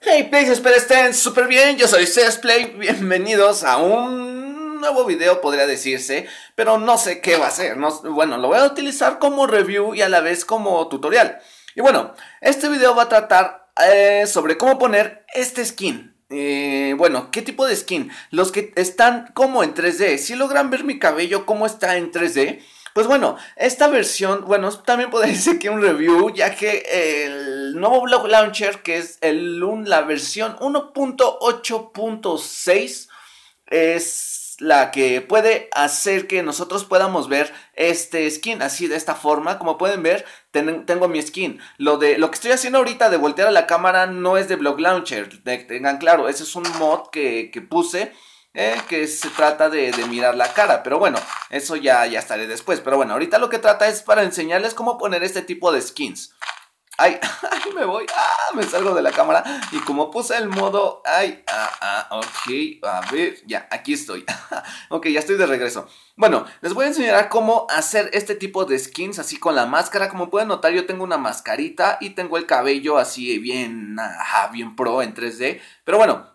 Hey Plays, espero estén súper bien, yo soy Play, bienvenidos a un nuevo video podría decirse, pero no sé qué va a ser, bueno, lo voy a utilizar como review y a la vez como tutorial. Y bueno, este video va a tratar eh, sobre cómo poner este skin. Eh, bueno, ¿qué tipo de skin? Los que están como en 3D, si logran ver mi cabello cómo está en 3D, pues bueno, esta versión, bueno, también podría decir que un review, ya que el nuevo Blog Launcher, que es el, la versión 1.8.6, es la que puede hacer que nosotros podamos ver este skin así de esta forma. Como pueden ver, tengo mi skin. Lo, de, lo que estoy haciendo ahorita de voltear a la cámara no es de Blog Launcher. tengan claro, ese es un mod que, que puse eh, que se trata de, mirar la cara. Pero bueno, eso ya, ya estaré después. Pero bueno, ahorita lo que trata es para enseñarles cómo poner este tipo de skins. Ay, ay, me voy. Ah, me salgo de la cámara. Y como puse el modo. Ay, ah, ah, ok. A ver, ya, aquí estoy. ok, ya estoy de regreso. Bueno, les voy a enseñar cómo hacer este tipo de skins así con la máscara. Como pueden notar, yo tengo una mascarita y tengo el cabello así bien, ajá, bien pro en 3D. Pero bueno,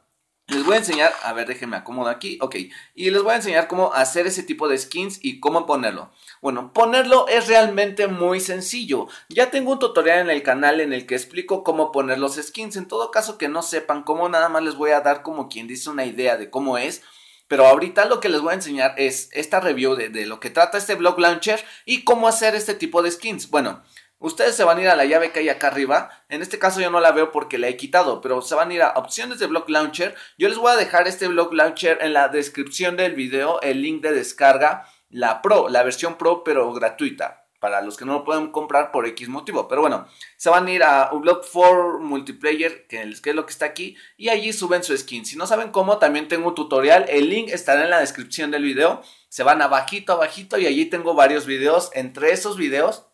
les voy a enseñar, a ver, déjenme acomodo aquí, ok. Y les voy a enseñar cómo hacer ese tipo de skins y cómo ponerlo. Bueno, ponerlo es realmente muy sencillo. Ya tengo un tutorial en el canal en el que explico cómo poner los skins. En todo caso que no sepan cómo, nada más les voy a dar como quien dice una idea de cómo es. Pero ahorita lo que les voy a enseñar es esta review de, de lo que trata este blog launcher y cómo hacer este tipo de skins. Bueno, Ustedes se van a ir a la llave que hay acá arriba. En este caso yo no la veo porque la he quitado, pero se van a ir a opciones de Block Launcher. Yo les voy a dejar este Block Launcher en la descripción del video, el link de descarga, la Pro, la versión Pro, pero gratuita. Para los que no lo pueden comprar por X motivo. Pero bueno, se van a ir a Block 4 Multiplayer, que es lo que está aquí, y allí suben su skin. Si no saben cómo, también tengo un tutorial. El link estará en la descripción del video. Se van abajito, abajito, y allí tengo varios videos. Entre esos videos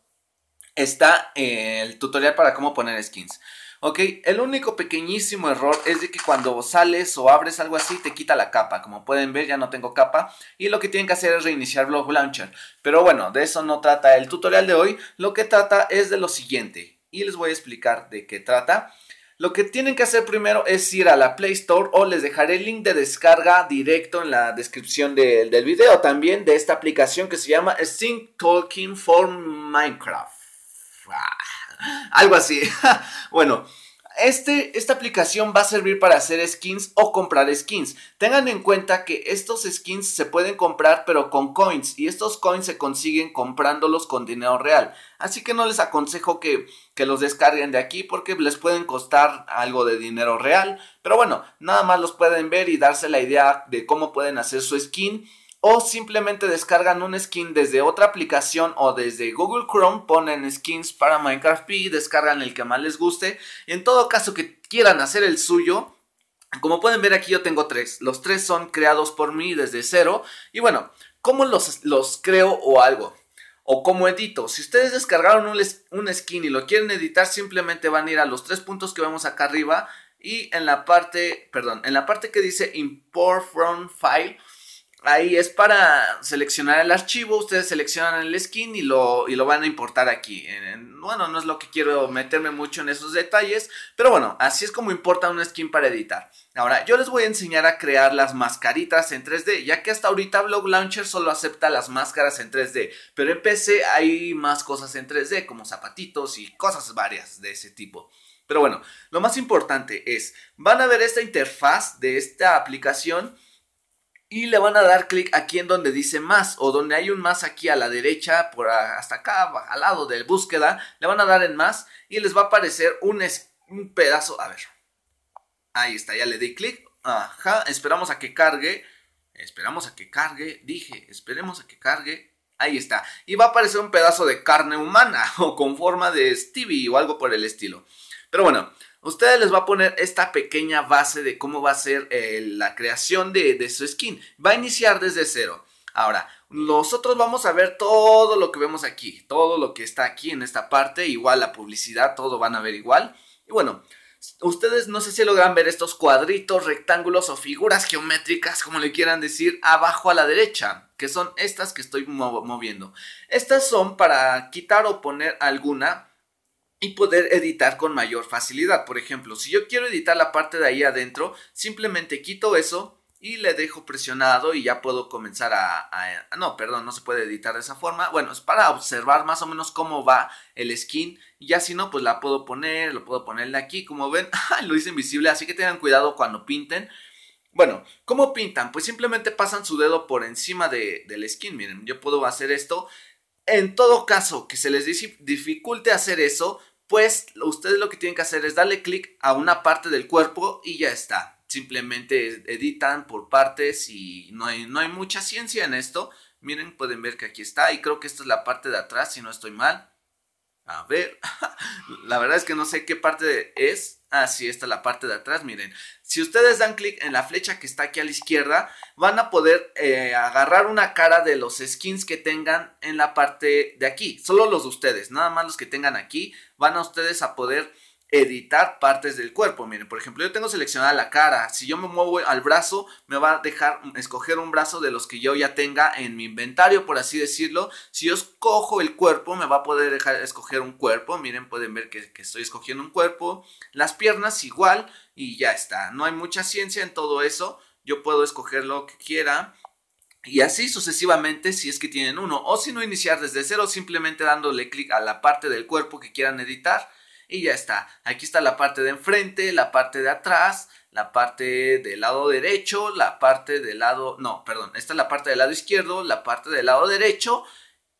está el tutorial para cómo poner skins. Ok, el único pequeñísimo error es de que cuando sales o abres algo así te quita la capa. Como pueden ver ya no tengo capa y lo que tienen que hacer es reiniciar Blog Launcher. Pero bueno, de eso no trata el tutorial de hoy. Lo que trata es de lo siguiente y les voy a explicar de qué trata. Lo que tienen que hacer primero es ir a la Play Store o les dejaré el link de descarga directo en la descripción del video también de esta aplicación que se llama Sync Talking for Minecraft. Algo así. bueno, este, esta aplicación va a servir para hacer skins o comprar skins. Tengan en cuenta que estos skins se pueden comprar pero con coins y estos coins se consiguen comprándolos con dinero real. Así que no les aconsejo que, que los descarguen de aquí porque les pueden costar algo de dinero real. Pero bueno, nada más los pueden ver y darse la idea de cómo pueden hacer su skin o simplemente descargan un skin desde otra aplicación o desde Google Chrome, ponen skins para Minecraft y descargan el que más les guste. En todo caso que quieran hacer el suyo, como pueden ver aquí yo tengo tres. Los tres son creados por mí desde cero. Y bueno, ¿cómo los, los creo o algo? O cómo edito. Si ustedes descargaron un, un skin y lo quieren editar, simplemente van a ir a los tres puntos que vemos acá arriba. Y en la parte, perdón, en la parte que dice Import from File Ahí es para seleccionar el archivo, ustedes seleccionan el skin y lo, y lo van a importar aquí. Bueno, no es lo que quiero meterme mucho en esos detalles, pero bueno, así es como importa un skin para editar. Ahora, yo les voy a enseñar a crear las mascaritas en 3D, ya que hasta ahorita Blog Launcher solo acepta las máscaras en 3D, pero en PC hay más cosas en 3D, como zapatitos y cosas varias de ese tipo. Pero bueno, lo más importante es, van a ver esta interfaz de esta aplicación y le van a dar clic aquí en donde dice más o donde hay un más aquí a la derecha por hasta acá al lado de búsqueda le van a dar en más y les va a aparecer un, un pedazo a ver. Ahí está ya le di clic. Ajá esperamos a que cargue. Esperamos a que cargue dije esperemos a que cargue. Ahí está y va a aparecer un pedazo de carne humana o con forma de Stevie o algo por el estilo. Pero bueno ustedes les va a poner esta pequeña base de cómo va a ser eh, la creación de, su skin. Va a iniciar desde cero. Ahora, nosotros vamos a ver todo lo que vemos aquí, todo lo que está aquí en esta parte, igual la publicidad, todo van a ver igual. Y bueno, Ustedes no sé si logran ver estos cuadritos, rectángulos o figuras geométricas, como le quieran decir, abajo a la derecha, que son estas que estoy moviendo. Estas son para quitar o poner alguna y poder editar con mayor facilidad. Por ejemplo, si yo quiero editar la parte de ahí adentro, simplemente quito eso y le dejo presionado y ya puedo comenzar a, No, perdón, no se puede editar de esa forma. Bueno, es para observar más o menos cómo va el skin. Y ya si no, pues la puedo poner, lo puedo ponerle aquí. Como ven, lo hice invisible, así que tengan cuidado cuando pinten. Bueno, ¿cómo pintan? Pues simplemente pasan su dedo por encima de, del skin. Miren, yo puedo hacer esto. En todo caso, que se les dificulte hacer eso, pues ustedes lo que tienen que hacer es darle clic a una parte del cuerpo y ya está simplemente editan por partes y no hay, no hay mucha ciencia en esto. Miren, pueden ver que aquí está y creo que esta es la parte de atrás, si no estoy mal. A ver, la verdad es que no sé qué parte es. Ah, sí, esta es la parte de atrás, miren. Si ustedes dan clic en la flecha que está aquí a la izquierda, van a poder eh, agarrar una cara de los skins que tengan en la parte de aquí. Solo los de ustedes, nada más los que tengan aquí, van a ustedes a poder editar partes del cuerpo. Miren, por ejemplo, yo tengo seleccionada la cara. Si yo me muevo al brazo, me va a dejar escoger un brazo de los que yo ya tenga en mi inventario, por así decirlo. Si yo escojo el cuerpo, me va a poder dejar escoger un cuerpo. Miren, pueden ver que, que estoy escogiendo un cuerpo. Las piernas igual y ya está. No hay mucha ciencia en todo eso. Yo puedo escoger lo que quiera. Y así sucesivamente si es que tienen uno. O si no iniciar desde cero, simplemente dándole clic a la parte del cuerpo que quieran editar y ya está. Aquí está la parte de enfrente, la parte de atrás, la parte del lado derecho, la parte del lado, no, perdón, esta es la parte del lado izquierdo, la parte del lado derecho,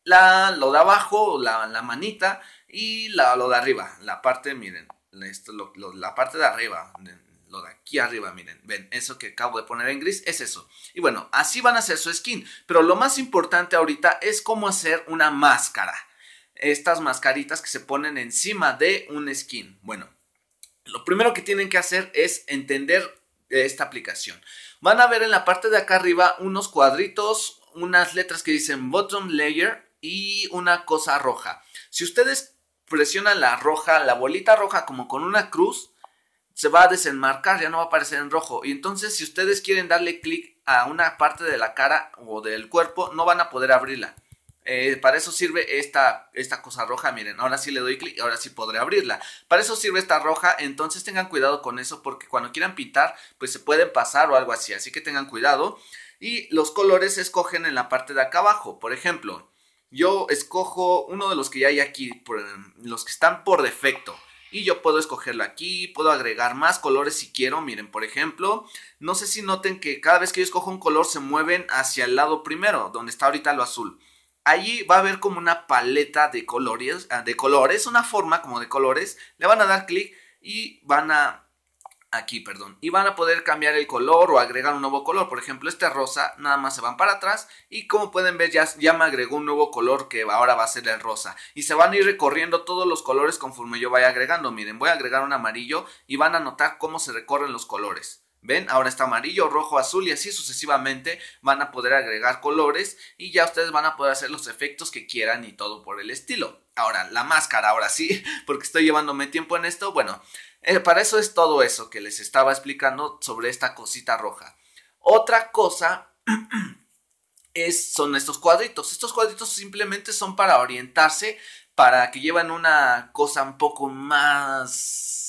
la, lo de abajo, la, manita y la, lo de arriba, la parte, miren, esto, la parte de arriba, lo de aquí arriba, miren, ven, eso que acabo de poner en gris es eso. Y bueno, así van a hacer su skin, pero lo más importante ahorita es cómo hacer una máscara estas mascaritas que se ponen encima de un skin. Bueno, lo primero que tienen que hacer es entender esta aplicación. Van a ver en la parte de acá arriba unos cuadritos, unas letras que dicen bottom layer y una cosa roja. Si ustedes presionan la roja, la bolita roja como con una cruz, se va a desenmarcar, ya no va a aparecer en rojo. Y entonces si ustedes quieren darle clic a una parte de la cara o del cuerpo, no van a poder abrirla. Eh, para eso sirve esta, esta cosa roja. Miren, ahora sí le doy clic, ahora sí podré abrirla. Para eso sirve esta roja, entonces tengan cuidado con eso porque cuando quieran pintar, pues se pueden pasar o algo así. Así que tengan cuidado. Y los colores se escogen en la parte de acá abajo. Por ejemplo, yo escojo uno de los que ya hay aquí, los que están por defecto. Y yo puedo escogerlo aquí, puedo agregar más colores si quiero. Miren, por ejemplo, no sé si noten que cada vez que yo escojo un color se mueven hacia el lado primero, donde está ahorita lo azul. Allí va a haber como una paleta de colores, ah, de colores, una forma como de colores. Le van a dar clic y van a aquí, perdón, y van a poder cambiar el color o agregar un nuevo color. Por ejemplo, este rosa, nada más se van para atrás y como pueden ver ya, ya me agregó un nuevo color que ahora va a ser el rosa. Y se van a ir recorriendo todos los colores conforme yo vaya agregando. Miren, voy a agregar un amarillo y van a notar cómo se recorren los colores. ¿Ven? Ahora está amarillo, rojo, azul y así sucesivamente van a poder agregar colores y ya ustedes van a poder hacer los efectos que quieran y todo por el estilo. Ahora, la máscara, ahora sí, porque estoy llevándome tiempo en esto. Bueno, eh, para eso es todo eso que les estaba explicando sobre esta cosita roja. Otra cosa es, son estos cuadritos. Estos cuadritos simplemente son para orientarse, para que lleven una cosa un poco más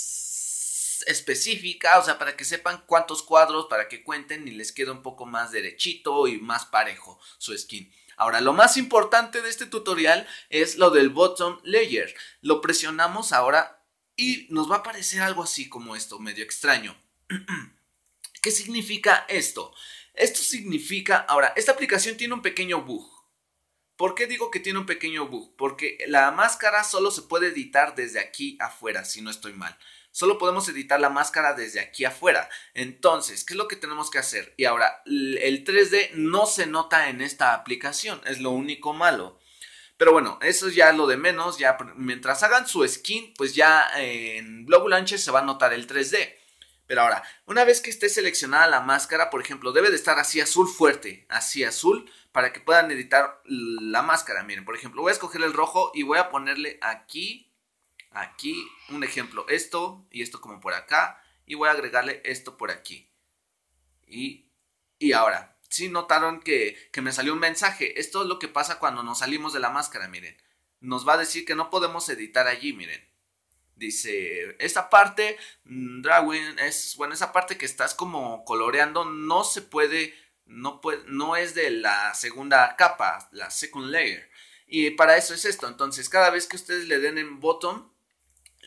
específica, o sea, para que sepan cuántos cuadros, para que cuenten y les quede un poco más derechito y más parejo su skin. Ahora, lo más importante de este tutorial es lo del bottom layer. Lo presionamos ahora y nos va a aparecer algo así como esto, medio extraño. ¿Qué significa esto? Esto significa, ahora, esta aplicación tiene un pequeño bug. ¿Por qué digo que tiene un pequeño bug? Porque la máscara solo se puede editar desde aquí afuera, si no estoy mal solo podemos editar la máscara desde aquí afuera. Entonces, ¿qué es lo que tenemos que hacer? Y ahora, el 3D no se nota en esta aplicación, es lo único malo. Pero bueno, eso es ya lo de menos, ya mientras hagan su skin, pues ya en Global Launcher se va a notar el 3D. Pero ahora, una vez que esté seleccionada la máscara, por ejemplo, debe de estar así azul fuerte, así azul, para que puedan editar la máscara. Miren, por ejemplo, voy a escoger el rojo y voy a ponerle aquí aquí un ejemplo, esto y esto como por acá y voy a agregarle esto por aquí. Y, y ahora, si notaron que, que me salió un mensaje, esto es lo que pasa cuando nos salimos de la máscara, miren. Nos va a decir que no podemos editar allí, miren. Dice, esta parte, mm, drawing, es, bueno, esa parte que estás como coloreando no se puede, no, puede, no es de la segunda capa, la second layer. Y para eso es esto. Entonces, cada vez que ustedes le den en bottom,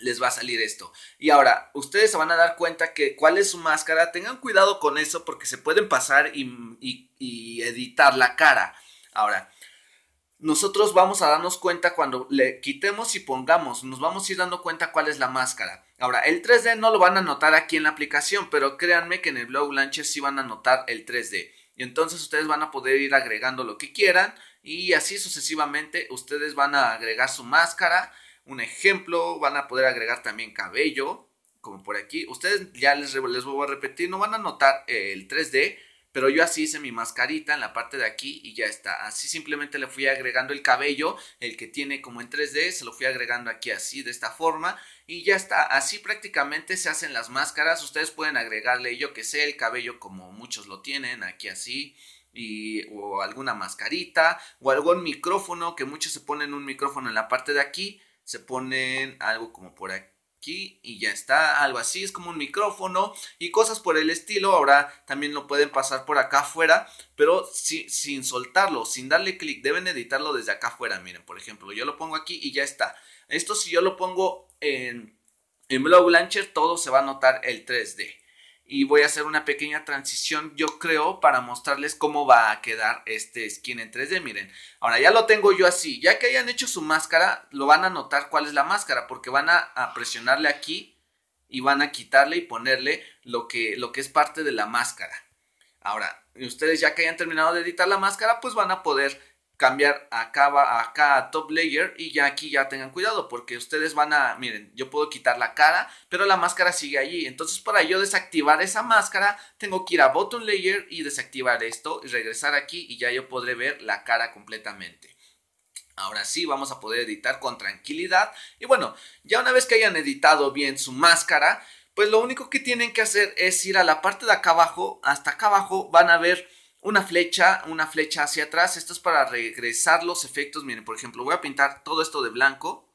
les va a salir esto. Y ahora, ustedes se van a dar cuenta que cuál es su máscara. Tengan cuidado con eso porque se pueden pasar y, y editar la cara. Ahora, nosotros vamos a darnos cuenta cuando le quitemos y pongamos, nos vamos a ir dando cuenta cuál es la máscara. Ahora, el 3D no lo van a notar aquí en la aplicación, pero créanme que en el Blog Launcher sí van a notar el 3D. Y entonces ustedes van a poder ir agregando lo que quieran y así sucesivamente ustedes van a agregar su máscara. Un ejemplo, van a poder agregar también cabello, como por aquí. Ustedes ya les, les voy a repetir, no van a notar el 3D, pero yo así hice mi mascarita en la parte de aquí y ya está. Así simplemente le fui agregando el cabello, el que tiene como en 3D, se lo fui agregando aquí así de esta forma y ya está. Así prácticamente se hacen las máscaras. Ustedes pueden agregarle yo que sé el cabello como muchos lo tienen aquí así y o alguna mascarita o algún micrófono que muchos se ponen un micrófono en la parte de aquí, se ponen algo como por aquí y ya está, algo así, es como un micrófono y cosas por el estilo, ahora también lo pueden pasar por acá afuera, pero sin soltarlo, sin darle clic, deben editarlo desde acá afuera, miren, por ejemplo, yo lo pongo aquí y ya está, esto si yo lo pongo en, en Blog Launcher, todo se va a notar el 3D y voy a hacer una pequeña transición yo creo para mostrarles cómo va a quedar este skin en 3D miren. Ahora ya lo tengo yo así ya que hayan hecho su máscara lo van a notar cuál es la máscara porque van a, presionarle aquí y van a quitarle y ponerle lo que, lo que es parte de la máscara. Ahora ustedes ya que hayan terminado de editar la máscara pues van a poder cambiar acá, acá a top layer y ya aquí ya tengan cuidado porque ustedes van a, miren, yo puedo quitar la cara, pero la máscara sigue allí. Entonces para yo desactivar esa máscara, tengo que ir a bottom layer y desactivar esto y regresar aquí y ya yo podré ver la cara completamente. Ahora sí, vamos a poder editar con tranquilidad. Y bueno, ya una vez que hayan editado bien su máscara, pues lo único que tienen que hacer es ir a la parte de acá abajo, hasta acá abajo van a ver una flecha, una flecha hacia atrás. Esto es para regresar los efectos. Miren, por ejemplo, voy a pintar todo esto de blanco.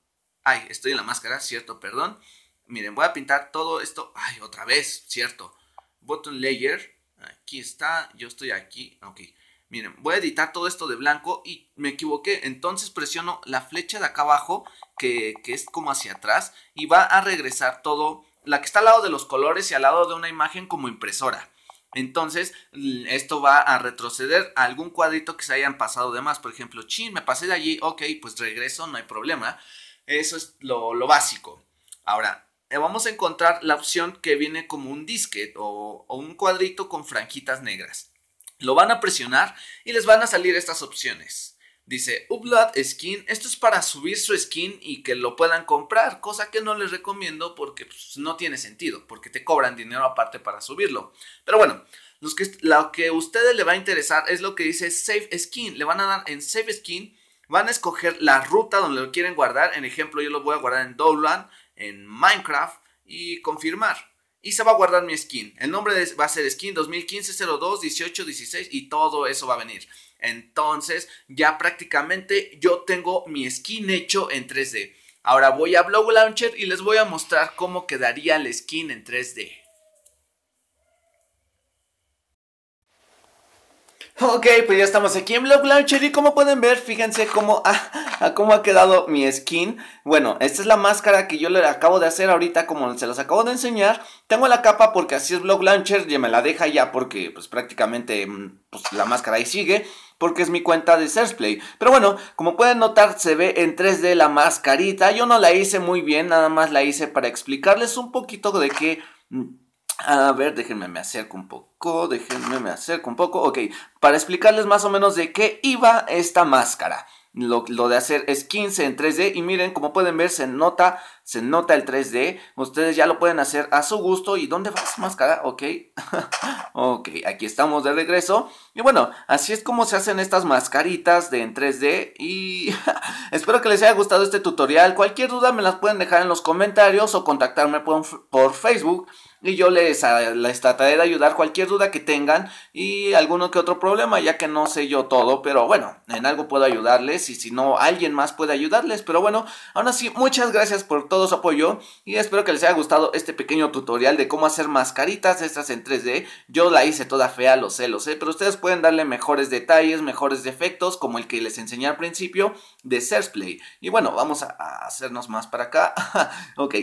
Ay, estoy en la máscara, cierto, perdón. Miren, voy a pintar todo esto. Ay, otra vez, cierto. Button layer. Aquí está, yo estoy aquí. Ok. Miren, voy a editar todo esto de blanco y me equivoqué. Entonces presiono la flecha de acá abajo, que, que es como hacia atrás, y va a regresar todo, la que está al lado de los colores y al lado de una imagen como impresora. Entonces, esto va a retroceder a algún cuadrito que se hayan pasado de más. Por ejemplo, chin, me pasé de allí, ok, pues regreso, no hay problema. Eso es lo, básico. Ahora, eh, vamos a encontrar la opción que viene como un disquete o, o un cuadrito con franjitas negras. Lo van a presionar y les van a salir estas opciones. Dice, Upload Skin, esto es para subir su skin y que lo puedan comprar, cosa que no les recomiendo porque pues, no tiene sentido, porque te cobran dinero aparte para subirlo. Pero bueno, los que, lo que a ustedes le va a interesar es lo que dice Save Skin. Le van a dar en Save Skin, van a escoger la ruta donde lo quieren guardar. En ejemplo, yo lo voy a guardar en Dowland, en Minecraft y confirmar. Y se va a guardar mi skin. El nombre va a ser skin 2015 02 18 16 y todo eso va a venir. Entonces ya prácticamente yo tengo mi skin hecho en 3D. Ahora voy a Blog Launcher y les voy a mostrar cómo quedaría el skin en 3D. Ok, pues ya estamos aquí en Blog Launcher y como pueden ver, fíjense cómo, ha, cómo ha quedado mi skin. Bueno, esta es la máscara que yo le acabo de hacer ahorita, como se los acabo de enseñar. Tengo la capa porque así es Blog Launcher, ya me la deja ya porque pues prácticamente mm, pues, la máscara ahí sigue porque es mi cuenta de Play. Pero bueno, como pueden notar, se ve en 3D la mascarita. Yo no la hice muy bien, nada más la hice para explicarles un poquito de qué... A ver, déjenme me acerco un poco, déjenme me acerco un poco. Ok, para explicarles más o menos de qué iba esta máscara. Lo, de hacer skins en 3D y miren, como pueden ver, se nota se nota el 3D, ustedes ya lo pueden hacer a su gusto. ¿Y dónde vas, máscara? Ok, ok, aquí estamos de regreso. Y bueno, así es como se hacen estas mascaritas de en 3D y espero que les haya gustado este tutorial. Cualquier duda me las pueden dejar en los comentarios o contactarme por, por Facebook y yo les, les trataré de ayudar cualquier duda que tengan y alguno que otro problema, ya que no sé yo todo, pero bueno, en algo puedo ayudarles y si no, alguien más puede ayudarles. Pero bueno, aún así, muchas gracias por todo su apoyo y espero que les haya gustado este pequeño tutorial de cómo hacer mascaritas estas en 3D. Yo la hice toda fea, lo sé, lo sé, pero ustedes pueden darle mejores detalles, mejores defectos, como el que les enseñé al principio de Play. Y bueno, vamos a, a hacernos más para acá. ok.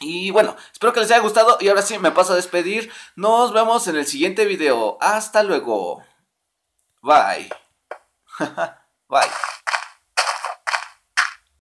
Y bueno, espero que les haya gustado y ahora sí me paso a despedir. Nos vemos en el siguiente video. Hasta luego. Bye. Bye.